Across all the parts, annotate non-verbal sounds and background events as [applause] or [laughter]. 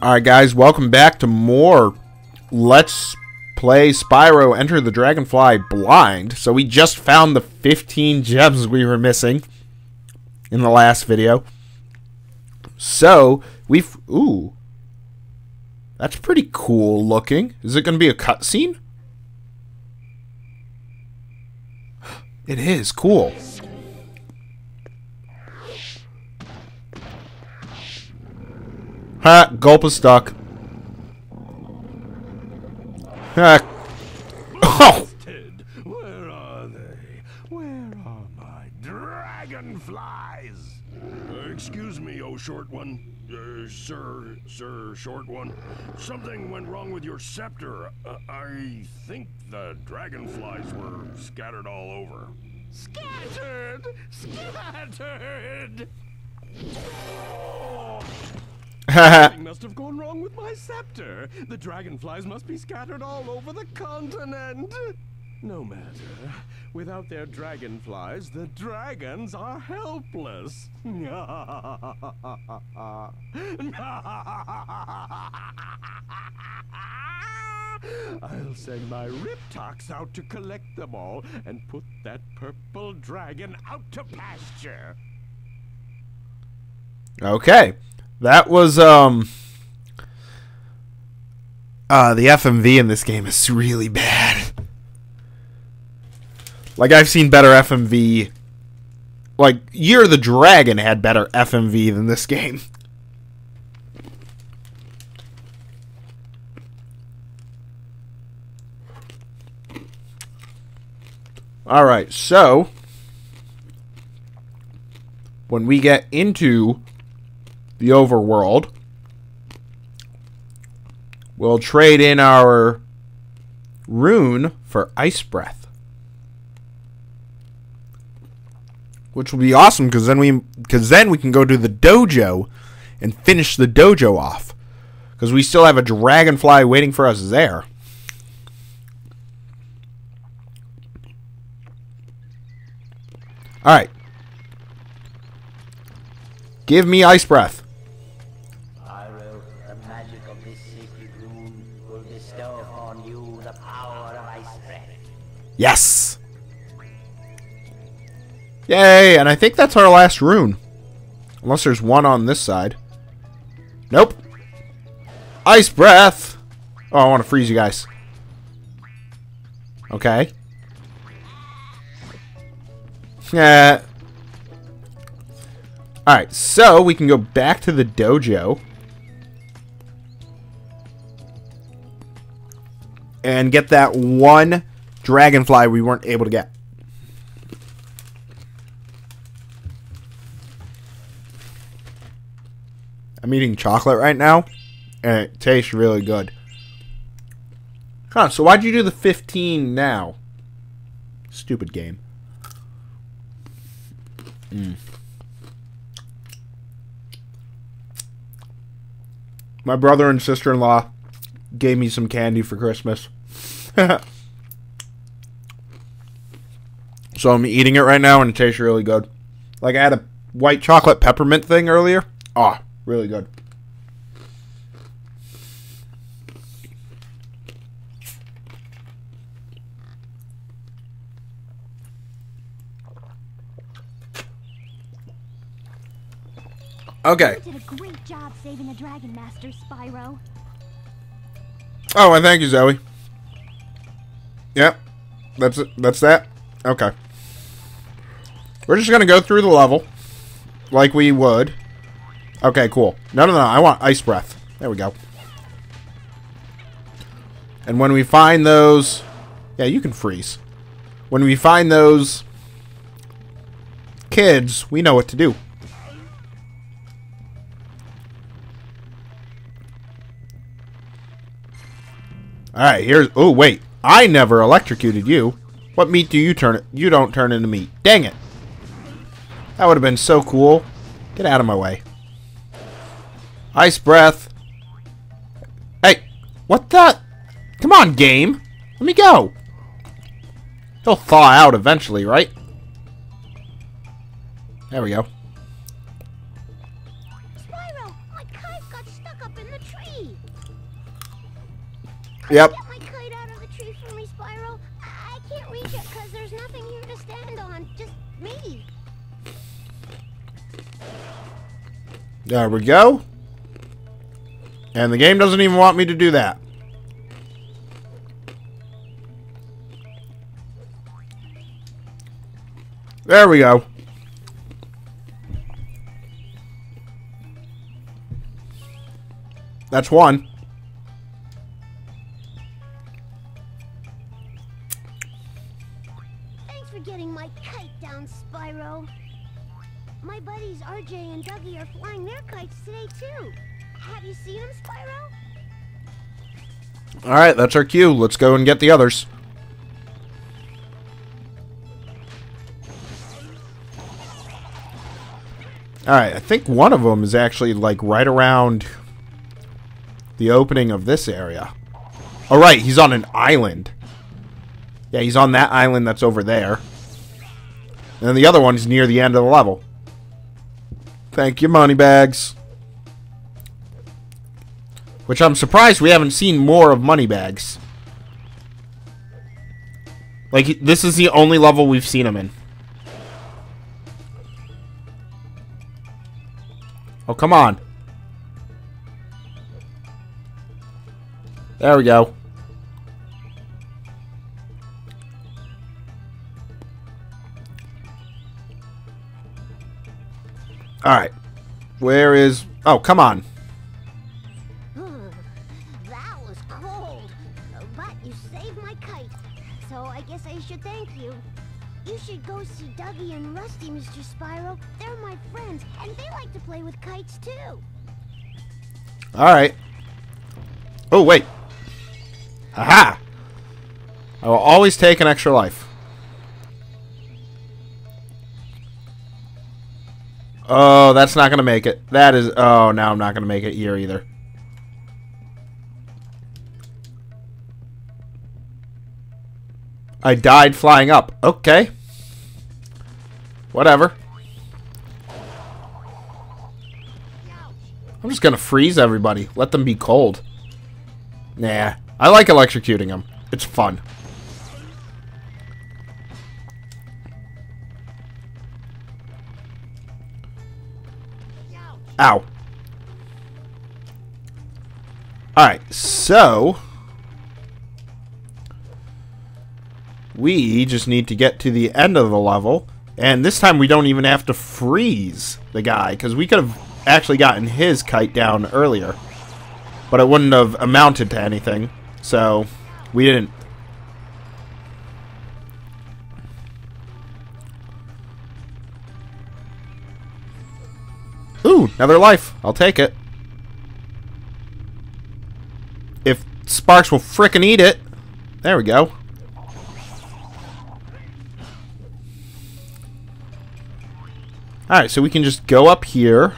Alright guys, welcome back to more Let's Play Spyro Enter the Dragonfly Blind. So we just found the 15 gems we were missing in the last video. So, we've... Ooh. That's pretty cool looking. Is it going to be a cutscene? [gasps] It is. Cool. Ha! Gulp is stuck. Ha! Oh! Where are they? Where are my dragonflies? Excuse me, oh short one. Uh, sir, sir, short one. Something went wrong with your scepter. Uh, I think the dragonflies were scattered all over. Scattered! Scattered! Something [laughs] must have gone wrong with my scepter. The dragonflies must be scattered all over the continent. No matter. Without their dragonflies, the dragons are helpless. I'll send my Riptocs out to collect them all and put that purple dragon out to pasture. Okay. That was, um... Uh, the FMV in this game is really bad. Like, I've seen better FMV... Like, Year of the Dragon had better FMV than this game. [laughs] Alright, so... When we get into the overworld. We'll trade in our rune for ice breath. Which will be awesome because then we because then we can go to the dojo and finish the dojo off. Because we still have a dragonfly waiting for us there. Alright. Give me ice breath. Bestow upon you the power of ice breath. Yes! Yay! And I think that's our last rune. Unless there's one on this side. Nope. Ice breath! Oh, I want to freeze you guys. Okay. Yeah. Alright, so we can go back to the dojo. And get that one dragonfly we weren't able to get. I'm eating chocolate right now, and it tastes really good. Huh, so why'd you do the 15 now? Stupid game. Mm. My brother and sister in law gave me some candy for Christmas. [laughs] so I'm eating it right now and it tastes really good. Like I had a white chocolate peppermint thing earlier. Ah, oh, really good. Okay. You did a great job saving the Dragon Master, Spyro. Oh, and thank you, Zoe. Yep. That's it. That's that. Okay. We're just gonna go through the level. Like we would. Okay, cool. No, no, no. I want ice breath. There we go. And when we find those... Yeah, you can freeze. When we find those... Kids, we know what to do. Alright, here's... Oh, wait. I never electrocuted you. What meat do you turn... it? You don't turn into meat. Dang it. That would have been so cool. Get out of my way. Ice breath. Hey, what the... Come on, game. Let me go. He'll thaw out eventually, right? There we go. Spyro, My me. There we go. And the game doesn't even want me to do that. There we go. That's one. Too. Have you seen them, Spyro? Alright, that's our cue. Let's go and get the others. Alright, I think one of them is actually, like, right around the opening of this area. Oh, Alright, he's on an island. Yeah, he's on that island that's over there. And the other one's near the end of the level. Thank you, Moneybags. Which I'm surprised we haven't seen more of Moneybags. Like, this is the only level we've seen him in. Oh, come on. There we go. Alright. Where is... Oh, come on. Alright. Oh, wait. Aha! I will always take an extra life. Oh, that's not going to make it. That is... Oh, now I'm not going to make it here either. I died flying up. Okay. Whatever. I'm just to freeze everybody. Let them be cold. Nah. I like electrocuting them. It's fun. Ow. Alright, so... We just need to get to the end of the level. And this time we don't even have to freeze the guy. Because we could have actually gotten his kite down earlier. But it wouldn't have amounted to anything. So, we didn't. Ooh, another life. I'll take it. If Sparx will frickin' eat it. There we go. Alright, so we can just go up here.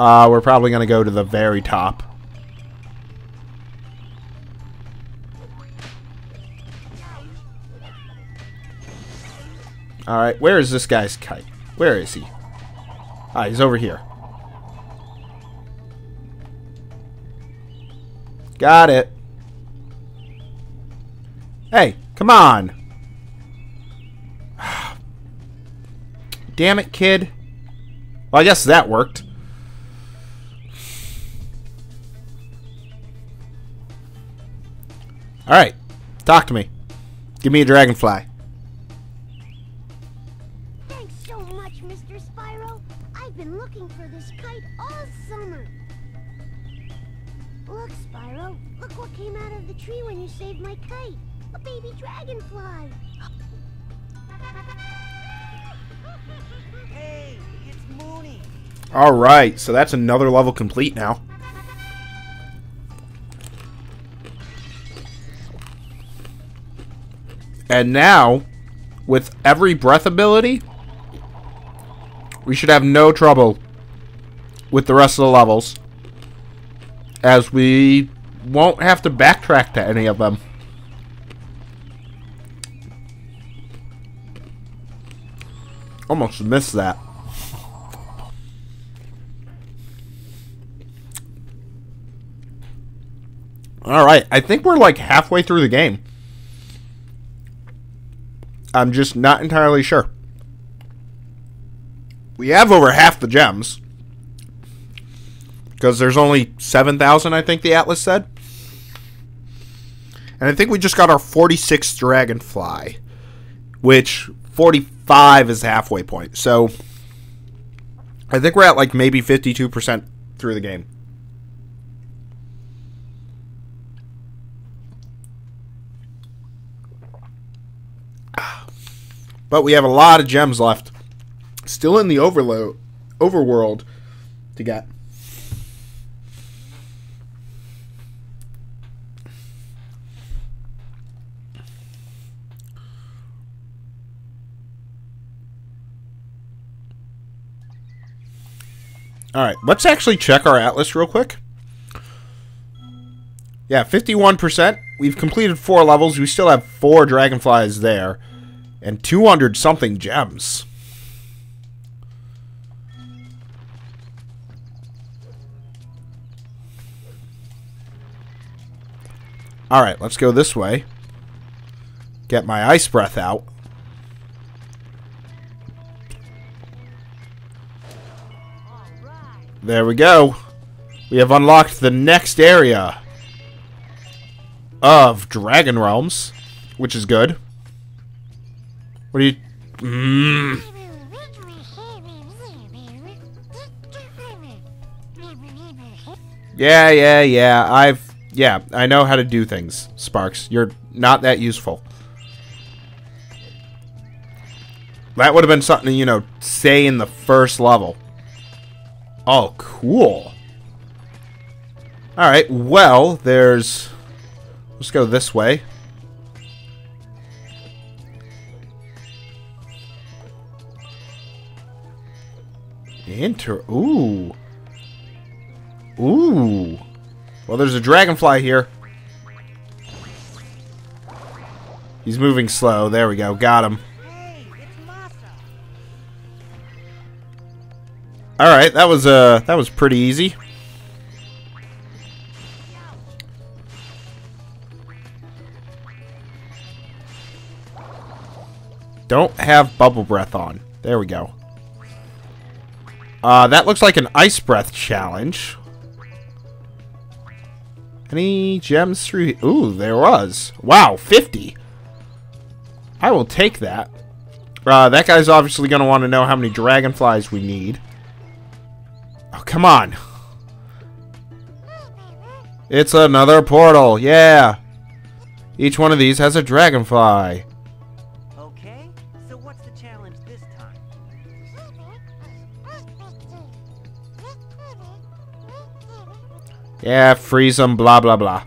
Uh, we're probably going to go to the very top. Alright, where is this guy's kite? Where is he? Ah, he's over here. Got it. Hey, come on. [sighs] Damn it, kid. Well, I guess that worked. Alright. Talk to me. Give me a dragonfly. Thanks so much, Mr. Spyro. I've been looking for this kite all summer. Look, Spyro. Look what came out of the tree when you saved my kite. A baby dragonfly. Hey, it's Mooney. Alright, so that's another level complete now. And now, with every breath ability, we should have no trouble with the rest of the levels. As we won't have to backtrack to any of them. Almost missed that. Alright, I think we're like halfway through the game. I'm just not entirely sure. We have over half the gems. Because there's only 7,000, I think the Atlas said. And I think we just got our 46th Dragonfly. Which 45 is the halfway point. So I think we're at like maybe 52% through the game. But we have a lot of gems left. Still in the overload overworld to get. All right, let's actually check our atlas real quick. Yeah, 51%. We've completed four levels. We still have four dragonflies there. And 200 something gems. Alright, let's go this way. Get my ice breath out. There we go. We have unlocked the next area of Dragon Realms, which is good. What are you... Mm. Yeah, yeah, yeah. I've... Yeah, I know how to do things, Sparx. You're not that useful. That would have been something, you know, say in the first level. Oh, cool. Alright, well, there's... Let's go this way. Inter... Ooh. Ooh. Well, there's a dragonfly here. He's moving slow. There we go. Got him. All right, that was uh that was pretty easy. Don't have bubble breath on. There we go. Uh, that looks like an ice breath challenge. Any gems through? Ooh, there was. Wow, 50. I will take that. Uh, that guy's obviously going to want to know how many dragonflies we need. Oh, come on. It's another portal. Yeah. Each one of these has a dragonfly. Yeah, freeze them, blah, blah, blah.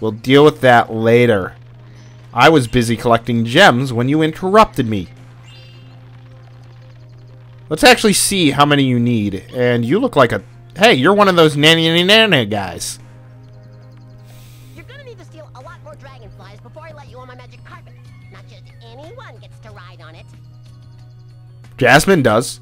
We'll deal with that later. I was busy collecting gems when you interrupted me. Let's actually see how many you need. And you look like a... Hey, you're one of those nanny nanny nanny guys. You're gonna need to steal a lot more dragonflies before I let you on my magic carpet. Not just anyone gets to ride on it. Jasmine does.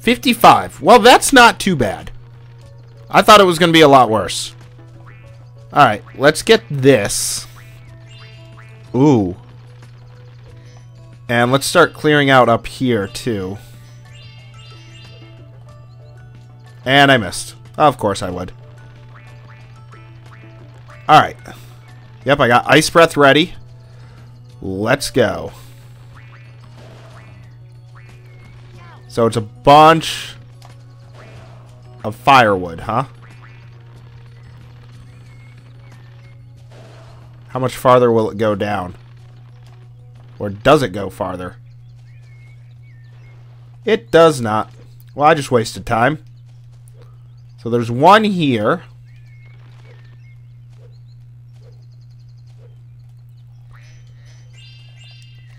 55. Well, that's not too bad. I thought it was going to be a lot worse. Alright, let's get this. Ooh. And let's start clearing out up here, too. And I missed. Of course I would. Alright. Yep, I got Ice Breath ready. Let's go. So it's a bunch of firewood, huh? How much farther will it go down? Or does it go farther? It does not. Well, I just wasted time. So there's one here.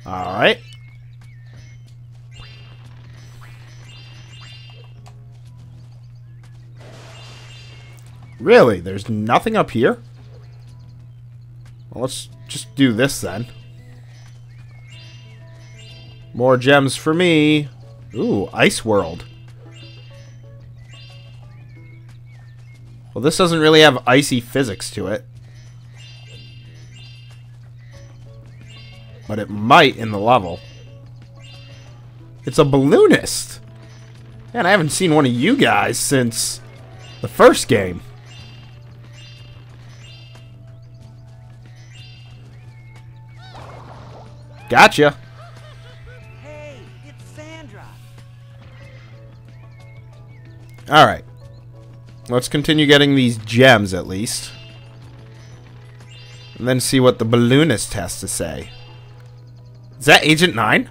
Alright. Really? There's nothing up here? Well, let's just do this then. More gems for me. Ooh, Ice World. Well, this doesn't really have icy physics to it. But it might in the level. It's a balloonist. Man, I haven't seen one of you guys since the first game. Gotcha. Hey, it's Sandra. Alright. Let's continue getting these gems at least. And then see what the balloonist has to say. Is that Agent 9?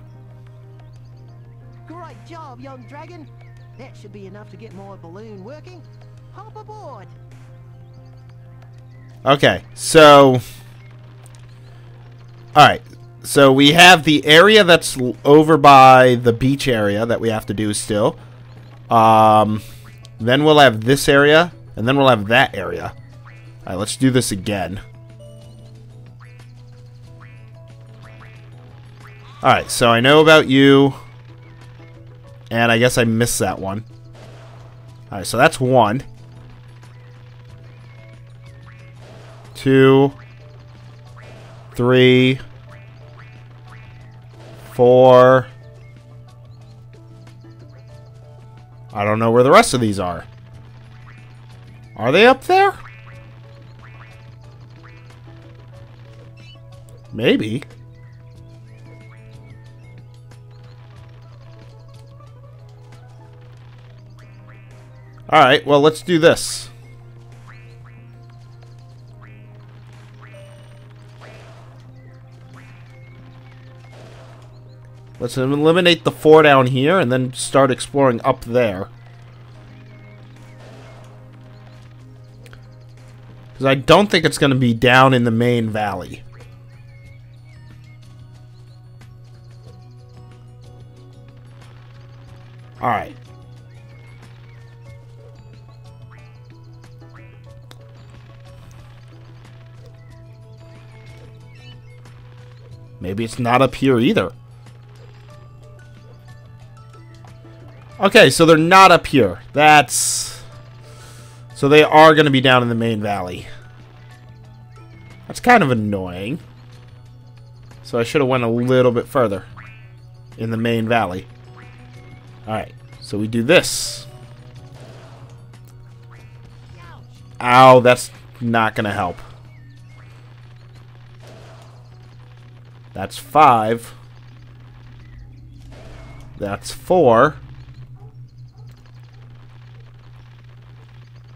Great job, young dragon. That should be enough to get my balloon working. Hop aboard. Okay, so... Alright, so we have the area that's over by the beach area that we have to do still. Um, then we'll have this area, and then we'll have that area. Alright, let's do this again. Alright, so I know about you. And I guess I missed that one. Alright, so that's one. Two. Three. Four. I don't know where the rest of these are. Are they up there? Maybe. Alright, well, let's do this. Let's eliminate the four down here and then start exploring up there. Because I don't think it's going to be down in the main valley. Alright. Maybe it's not up here either. Okay, so they're not up here. That's... So they are going to be down in the main valley. That's kind of annoying. So I should have went a little bit further. In the main valley. Alright, so we do this. Ow, that's not going to help. That's five. That's four.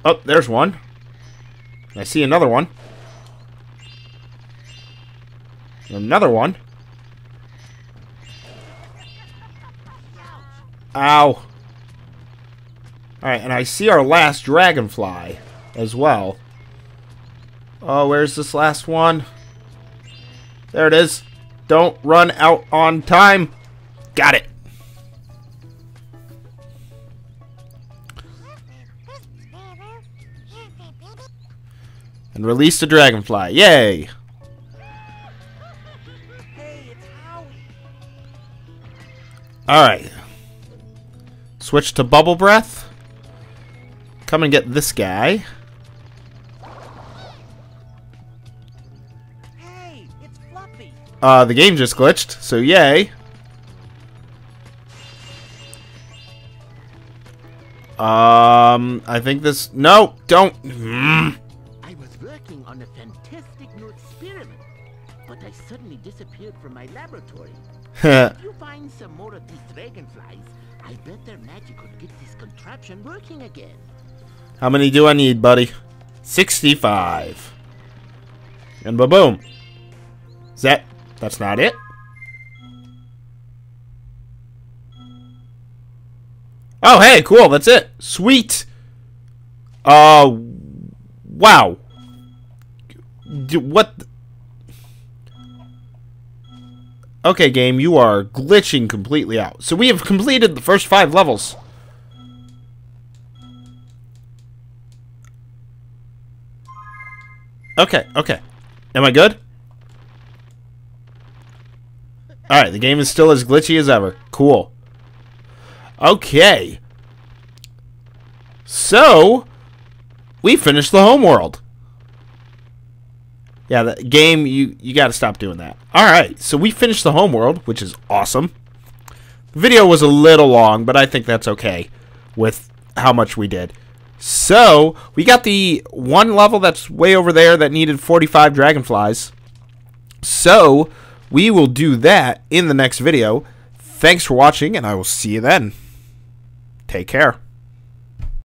Oh, there's one. I see another one. Another one. Ow. Alright, and I see our last dragonfly as well. Oh, where's this last one? There it is. Don't run out on time. Got it. And release the dragonfly. Yay! Alright. Switch to bubble breath. Come and get this guy. Uh, the game just glitched, so yay. Um, I think this... No, don't... Mm. Suddenly disappeared from my laboratory. [laughs] If you find some more of these dragonflies, I bet their magic could get this contraption working again. How many do I need, buddy? 65. And ba-boom. Is that... That's not it? Oh, hey, cool. That's it. Sweet. Uh, wow. D- what? Okay, game, you are glitching completely out. So we have completed the first five levels. Okay, okay. Am I good? Alright, the game is still as glitchy as ever. Cool. Okay. So, we finished the homeworld. Yeah, the game you you got to stop doing that. All right, so we finished the homeworld, which is awesome. The video was a little long, but I think that's okay with how much we did. So, we got the one level that's way over there that needed 45 dragonflies. So, we will do that in the next video. Thanks for watching, and I will see you then. Take care.